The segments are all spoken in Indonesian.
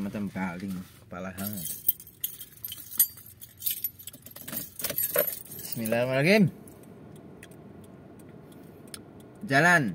macam-macam kaling kepala hangat Bismillahirrahmanirrahim. Jalan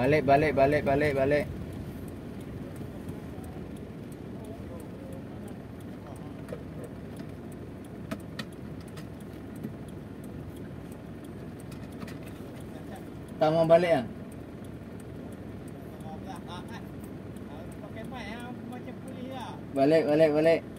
Balik, balik, balik, balik, balik. Tak mau balik lah. Balik, balik, balik.